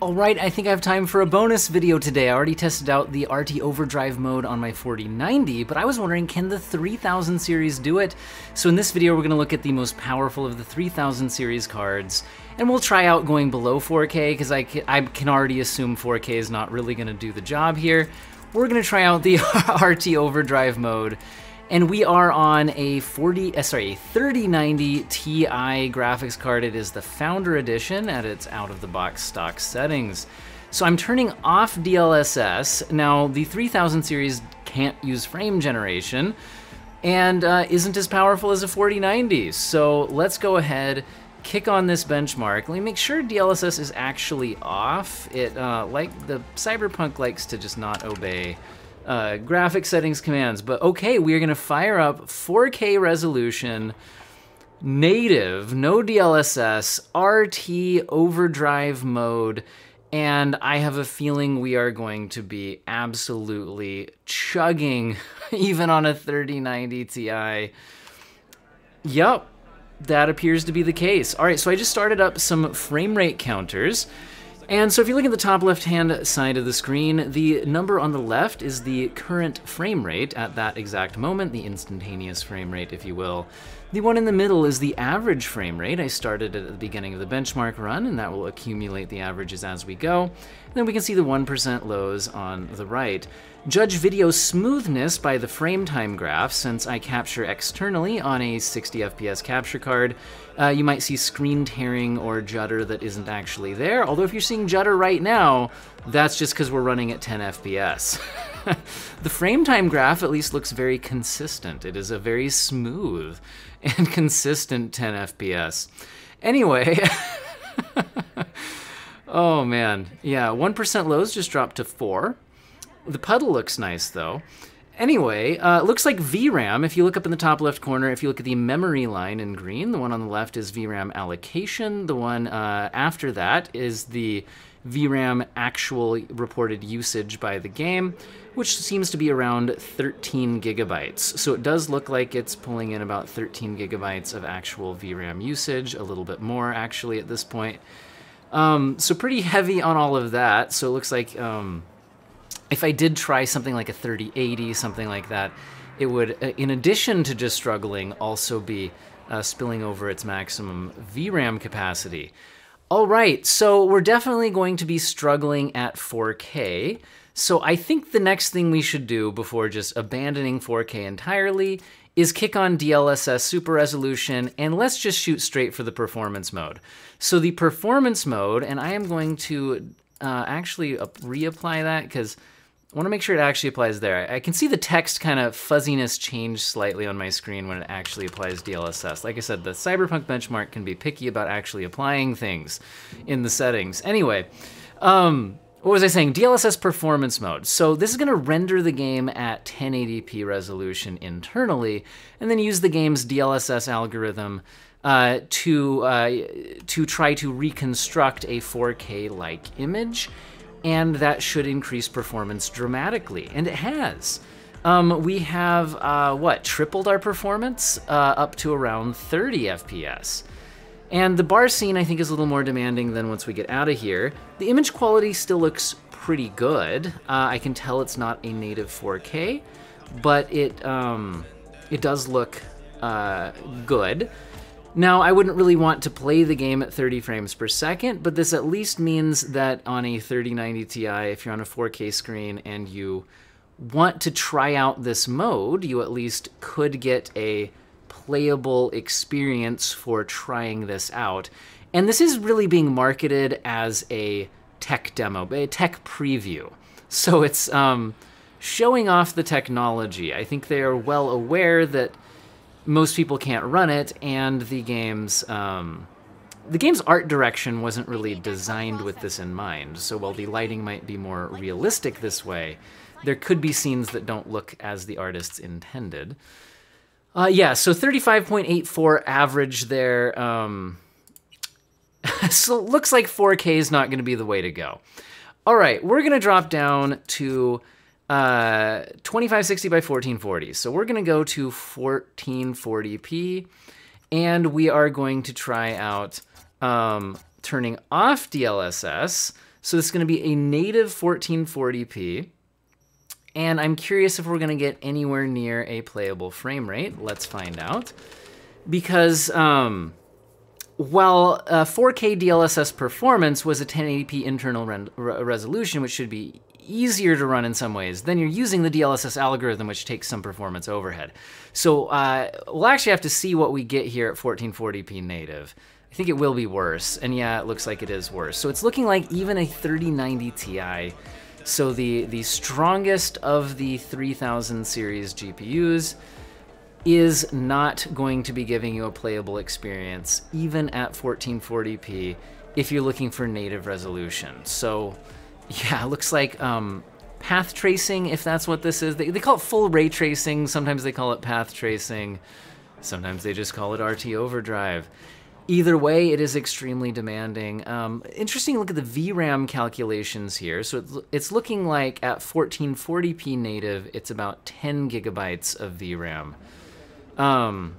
Alright, I think I have time for a bonus video today. I already tested out the RT Overdrive mode on my 4090, but I was wondering, can the 3000 series do it? So in this video, we're gonna look at the most powerful of the 3000 series cards, and we'll try out going below 4K, because I, I can already assume 4K is not really gonna do the job here. We're gonna try out the RT Overdrive mode, and we are on a 40, uh, sorry, a 3090 Ti graphics card. It is the Founder Edition at its out-of-the-box stock settings. So I'm turning off DLSS. Now, the 3000 series can't use frame generation and uh, isn't as powerful as a 4090. So let's go ahead, kick on this benchmark. Let me make sure DLSS is actually off. It, uh, like, the Cyberpunk likes to just not obey uh, graphic settings commands. But okay, we are going to fire up 4K resolution, native, no DLSS, RT overdrive mode, and I have a feeling we are going to be absolutely chugging even on a 3090 Ti. Yep, that appears to be the case. All right, so I just started up some frame rate counters. And so if you look at the top left-hand side of the screen, the number on the left is the current frame rate at that exact moment, the instantaneous frame rate, if you will. The one in the middle is the average frame rate. I started at the beginning of the benchmark run, and that will accumulate the averages as we go. And then we can see the 1% lows on the right. Judge video smoothness by the frame time graph, since I capture externally on a 60 FPS capture card. Uh, you might see screen tearing or judder that isn't actually there, although if you're seeing judder right now, that's just because we're running at 10 FPS. the frame time graph at least looks very consistent. It is a very smooth and consistent 10 FPS. Anyway, oh man, yeah, 1% lows just dropped to 4. The puddle looks nice though. Anyway, uh, looks like VRAM. If you look up in the top left corner, if you look at the memory line in green, the one on the left is VRAM allocation. The one uh, after that is the VRAM actual reported usage by the game, which seems to be around 13 gigabytes. So it does look like it's pulling in about 13 gigabytes of actual VRAM usage, a little bit more actually at this point. Um, so pretty heavy on all of that. So it looks like um, if I did try something like a 3080, something like that, it would, uh, in addition to just struggling, also be uh, spilling over its maximum VRAM capacity. All right, so we're definitely going to be struggling at 4K. So I think the next thing we should do before just abandoning 4K entirely is kick on DLSS super resolution and let's just shoot straight for the performance mode. So the performance mode, and I am going to uh, actually reapply that because I want to make sure it actually applies there. I can see the text kind of fuzziness change slightly on my screen when it actually applies DLSS. Like I said, the Cyberpunk benchmark can be picky about actually applying things in the settings. Anyway, um, what was I saying? DLSS performance mode. So this is going to render the game at 1080p resolution internally, and then use the game's DLSS algorithm uh, to uh, to try to reconstruct a 4K-like image and that should increase performance dramatically, and it has. Um, we have, uh, what, tripled our performance uh, up to around 30 FPS. And the bar scene, I think, is a little more demanding than once we get out of here. The image quality still looks pretty good. Uh, I can tell it's not a native 4K, but it, um, it does look uh, good. Now, I wouldn't really want to play the game at 30 frames per second, but this at least means that on a 3090 Ti, if you're on a 4K screen and you want to try out this mode, you at least could get a playable experience for trying this out. And this is really being marketed as a tech demo, a tech preview. So it's um, showing off the technology. I think they are well aware that most people can't run it, and the game's um, the game's art direction wasn't really designed with this in mind. So while the lighting might be more realistic this way, there could be scenes that don't look as the artists intended. Uh, yeah, so 35.84 average there. Um, so looks like 4K is not going to be the way to go. All right, we're going to drop down to uh, 2560 by 1440. So we're going to go to 1440p and we are going to try out um, turning off DLSS. So this is going to be a native 1440p. And I'm curious if we're going to get anywhere near a playable frame rate. Let's find out. Because um, while uh, 4K DLSS performance was a 1080p internal re resolution, which should be easier to run in some ways, then you're using the DLSS algorithm, which takes some performance overhead. So uh, we'll actually have to see what we get here at 1440p native. I think it will be worse, and yeah, it looks like it is worse. So it's looking like even a 3090 Ti, so the, the strongest of the 3000 series GPUs, is not going to be giving you a playable experience, even at 1440p, if you're looking for native resolution. So yeah, looks like um, path tracing, if that's what this is. They, they call it full ray tracing. Sometimes they call it path tracing. Sometimes they just call it RT overdrive. Either way, it is extremely demanding. Um, interesting look at the VRAM calculations here. So it's, it's looking like at 1440p native, it's about 10 gigabytes of VRAM. Um,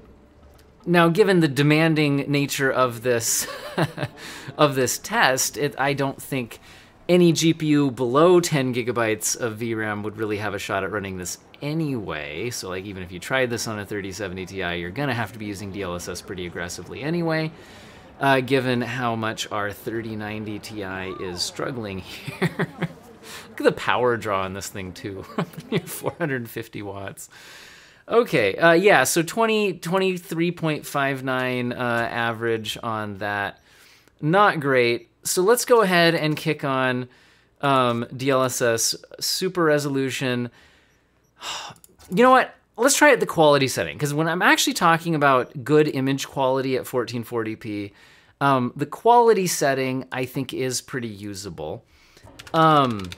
now, given the demanding nature of this of this test, it, I don't think any GPU below 10 gigabytes of VRAM would really have a shot at running this anyway. So like even if you tried this on a 3070 Ti, you're gonna have to be using DLSS pretty aggressively anyway, uh, given how much our 3090 Ti is struggling here. Look at the power draw on this thing too, 450 watts. Okay, uh, yeah, so 20, 23.59 uh, average on that. Not great so let's go ahead and kick on um, DLSS super resolution. You know what? Let's try it the quality setting because when I'm actually talking about good image quality at 1440p, um, the quality setting I think is pretty usable. Um,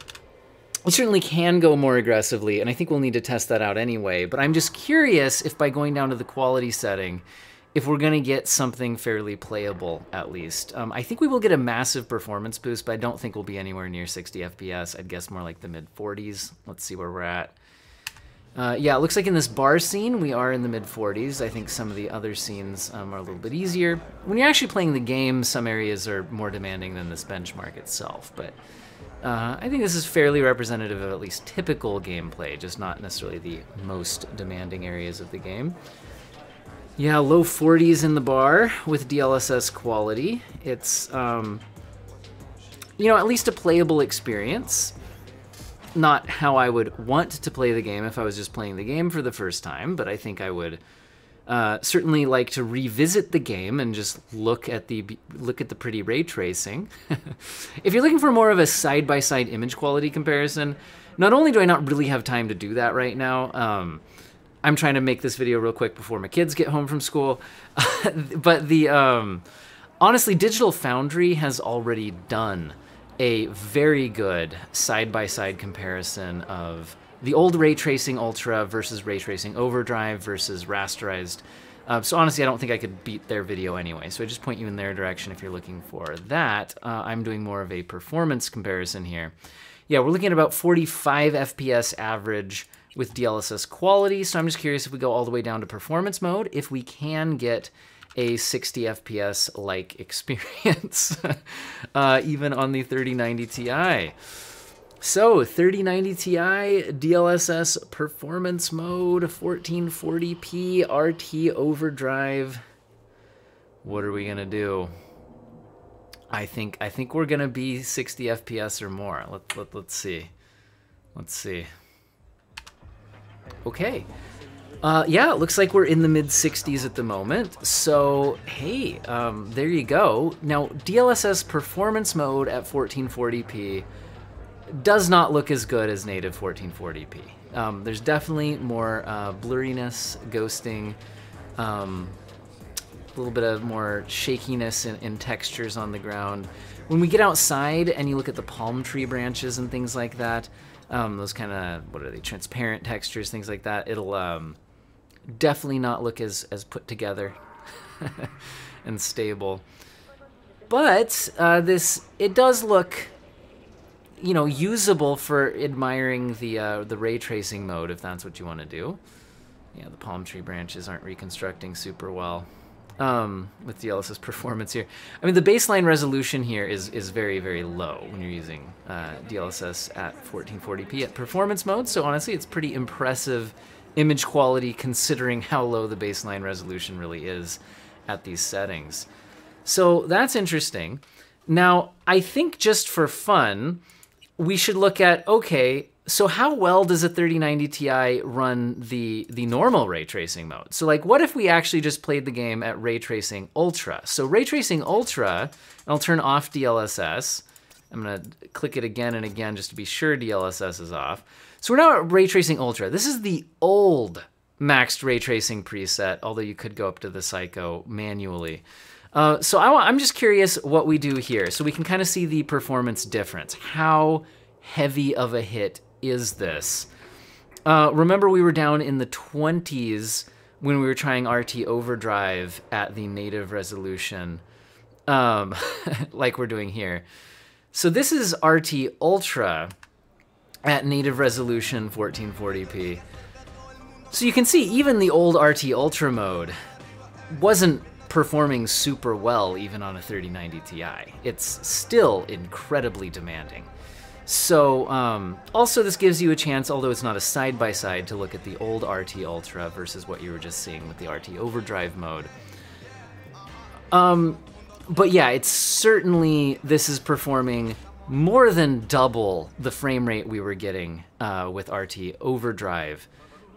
we certainly can go more aggressively, and I think we'll need to test that out anyway. But I'm just curious if by going down to the quality setting, if we're going to get something fairly playable, at least. Um, I think we will get a massive performance boost, but I don't think we'll be anywhere near 60 FPS. I'd guess more like the mid 40s. Let's see where we're at. Uh, yeah, it looks like in this bar scene, we are in the mid 40s. I think some of the other scenes um, are a little bit easier. When you're actually playing the game, some areas are more demanding than this benchmark itself, but uh, I think this is fairly representative of at least typical gameplay, just not necessarily the most demanding areas of the game. Yeah, low 40s in the bar with DLSS quality. It's, um, you know, at least a playable experience. Not how I would want to play the game if I was just playing the game for the first time, but I think I would uh, certainly like to revisit the game and just look at the look at the pretty ray tracing. if you're looking for more of a side-by-side -side image quality comparison, not only do I not really have time to do that right now, um, I'm trying to make this video real quick before my kids get home from school. but the um, honestly, Digital Foundry has already done a very good side-by-side comparison of the old Ray Tracing Ultra versus Ray Tracing Overdrive versus rasterized. Uh, so honestly, I don't think I could beat their video anyway. So I just point you in their direction if you're looking for that. Uh, I'm doing more of a performance comparison here. Yeah, we're looking at about 45 FPS average with DLSS quality. So I'm just curious if we go all the way down to performance mode, if we can get a 60 FPS like experience, uh, even on the 3090 Ti. So 3090 Ti DLSS performance mode, 1440p RT overdrive. What are we gonna do? I think I think we're gonna be 60 FPS or more. Let, let, let's see. Let's see. Okay. Uh, yeah, it looks like we're in the mid 60s at the moment. So, hey, um, there you go. Now, DLSS performance mode at 1440p does not look as good as native 1440p. Um, there's definitely more uh, blurriness, ghosting, um, a little bit of more shakiness in, in textures on the ground. When we get outside and you look at the palm tree branches and things like that, um, those kind of what are they transparent textures things like that it'll um, definitely not look as as put together and stable but uh, this it does look you know usable for admiring the uh, the ray tracing mode if that's what you want to do yeah the palm tree branches aren't reconstructing super well um, with DLSS performance here. I mean, the baseline resolution here is is very very low when you're using uh, DLSS at 1440p at performance mode. So honestly, it's pretty impressive image quality considering how low the baseline resolution really is at these settings. So that's interesting. Now, I think just for fun, we should look at okay, so how well does a 3090 Ti run the the normal ray tracing mode? So like what if we actually just played the game at ray tracing ultra? So ray tracing ultra, I'll turn off DLSS. I'm gonna click it again and again just to be sure DLSS is off. So we're now at ray tracing ultra. This is the old maxed ray tracing preset, although you could go up to the Psycho manually. Uh, so I am just curious what we do here so we can kind of see the performance difference. How heavy of a hit is this? Uh, remember, we were down in the 20s when we were trying RT Overdrive at the native resolution, um, like we're doing here. So this is RT Ultra at native resolution 1440p. So you can see even the old RT Ultra mode wasn't performing super well even on a 3090 Ti. It's still incredibly demanding. So, um, also this gives you a chance, although it's not a side-by-side, -side, to look at the old RT Ultra versus what you were just seeing with the RT Overdrive mode. Um, but yeah, it's certainly, this is performing more than double the frame rate we were getting uh, with RT Overdrive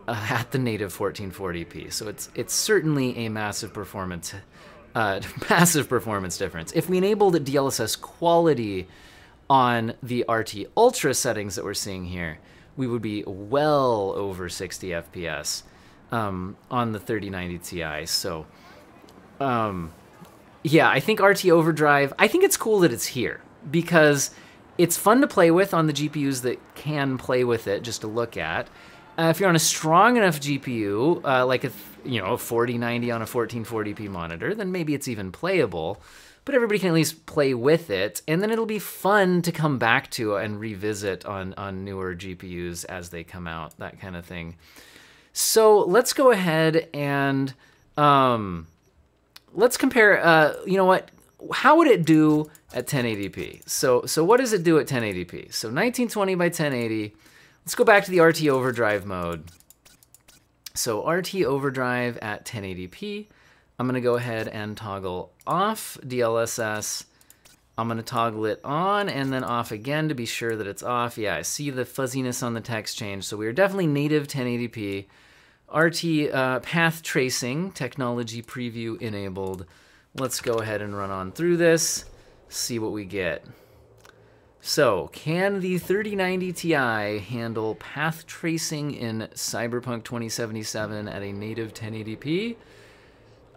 uh, at the native 1440p. So it's it's certainly a massive performance, uh, massive performance difference. If we enabled DLSS quality on the RT Ultra settings that we're seeing here, we would be well over 60 FPS um, on the 3090 Ti. So, um, yeah, I think RT Overdrive. I think it's cool that it's here because it's fun to play with on the GPUs that can play with it, just to look at. Uh, if you're on a strong enough GPU, uh, like a you know a 4090 on a 1440p monitor, then maybe it's even playable. But everybody can at least play with it, and then it'll be fun to come back to and revisit on on newer GPUs as they come out, that kind of thing. So let's go ahead and um, let's compare. Uh, you know what? How would it do at 1080p? So so what does it do at 1080p? So 1920 by 1080 Let's go back to the RT overdrive mode. So RT overdrive at 1080p. I'm gonna go ahead and toggle off DLSS. I'm gonna toggle it on and then off again to be sure that it's off. Yeah, I see the fuzziness on the text change. So we are definitely native 1080p. RT uh, path tracing technology preview enabled. Let's go ahead and run on through this, see what we get. So, can the 3090 Ti handle path tracing in Cyberpunk 2077 at a native 1080p?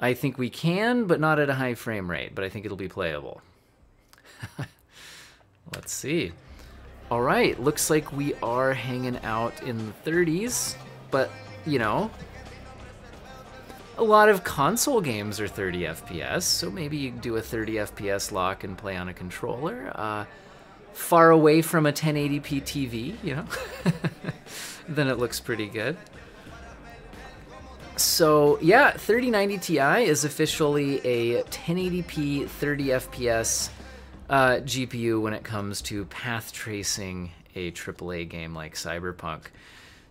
I think we can, but not at a high frame rate, but I think it'll be playable. Let's see. All right, looks like we are hanging out in the 30s, but, you know, a lot of console games are 30 FPS, so maybe you do a 30 FPS lock and play on a controller. Uh, far away from a 1080p TV, you know, then it looks pretty good. So yeah, 3090 Ti is officially a 1080p 30 FPS uh, GPU when it comes to path tracing a AAA game like Cyberpunk.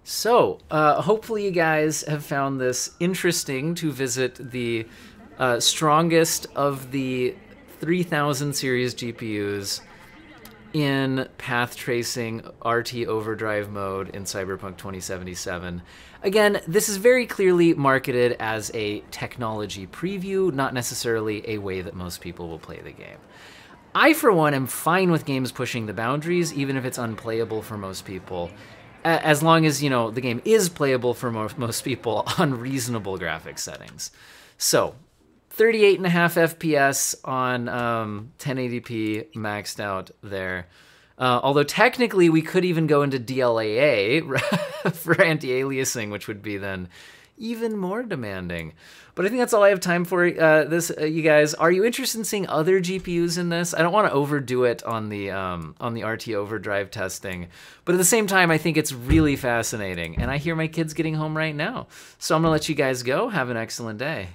So uh, hopefully you guys have found this interesting to visit the uh, strongest of the 3000 series GPUs in path tracing RT overdrive mode in Cyberpunk 2077. Again, this is very clearly marketed as a technology preview, not necessarily a way that most people will play the game. I, for one, am fine with games pushing the boundaries, even if it's unplayable for most people, as long as, you know, the game is playable for most people on reasonable graphics settings. So, 38 and a half FPS on um, 1080p maxed out there. Uh, although technically we could even go into DLAA for anti-aliasing, which would be then even more demanding. But I think that's all I have time for uh, this, uh, you guys. Are you interested in seeing other GPUs in this? I don't want to overdo it on the um, on the RT overdrive testing, but at the same time, I think it's really fascinating. And I hear my kids getting home right now, so I'm gonna let you guys go. Have an excellent day.